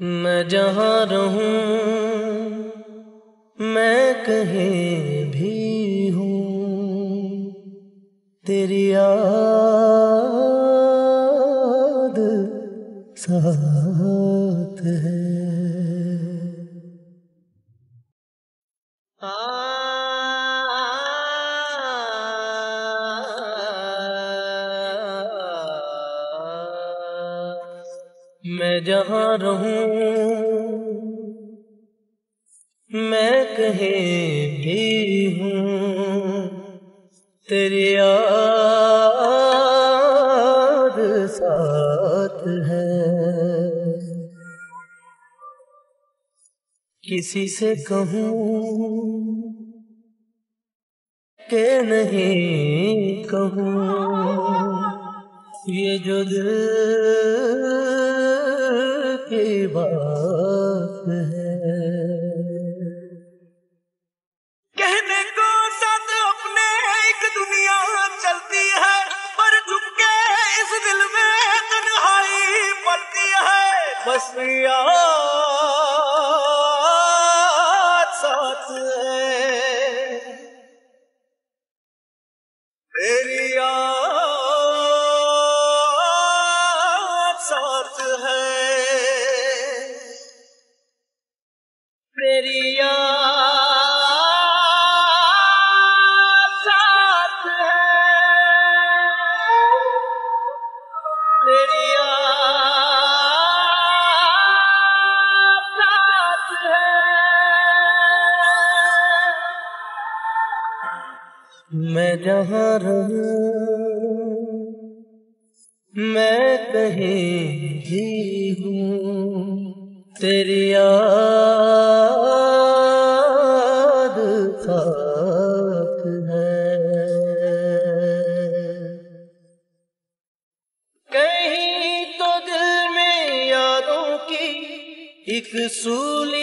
میں جہاں رہوں میں کہیں بھی ہوں۔ تیری یاد ساتھ ہے۔ میں جہاں رہوں، میں کہیں بھی ہوں۔ تیری یاد ساتھ ہے۔ کسی سے کہوں کہ نہیں کہوں؟ یہ جو دل کی بات ہے۔ کہنے کو ساتھ اپنے ایک دنیا چلتی ہے، پر جھک کے اس دل میں تنہائی پلتی ہے۔ بس یاد ساتھ ہے۔ تیری میں جہاں رہوں، میں کہیں بھی ہوں۔ تیری یاد ساتھ ہے۔ کہیں تو دل میں یادوں کی ایک سولی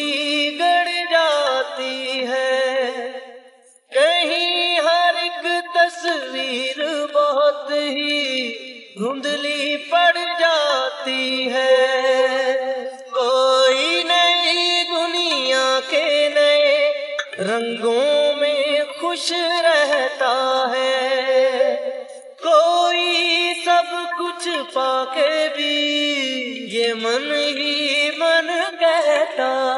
دھندلی پڑ جاتی ہے۔ کوئی نئی دنیا کے نئے رنگوں میں خوش رہتا ہے۔ کوئی سب کچھ پا کے بھی یہ من ہی من کہتا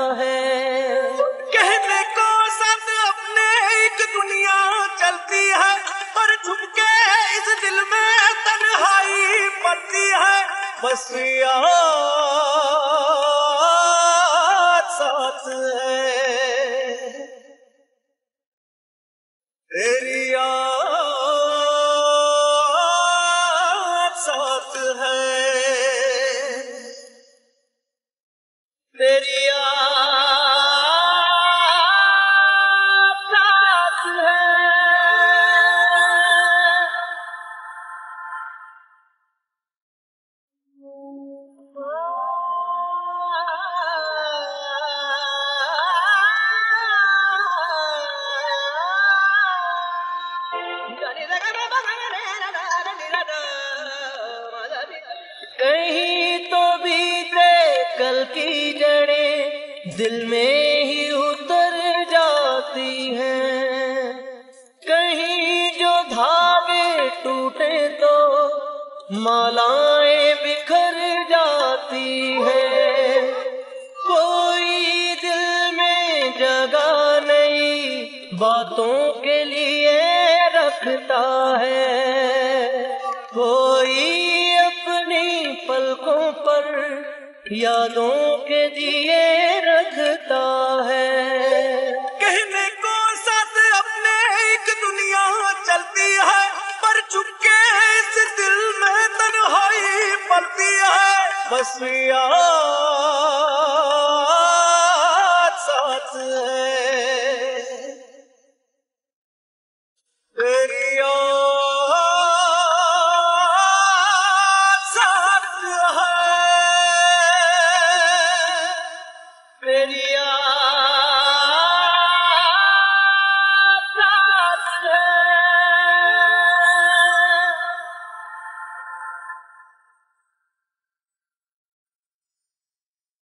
بس یاد ساتھ ہے۔ کہیں تو بیتے کل کی جڑیں دل میں ہی اتر جاتی ہیں۔ کہیں جو دھاگے ٹوٹے تو مالائیں بکھر جاتی ہے رکھتا ہے۔ کوئی اپنی پلکوں پر یادوں کے دیے رکھتا ہے۔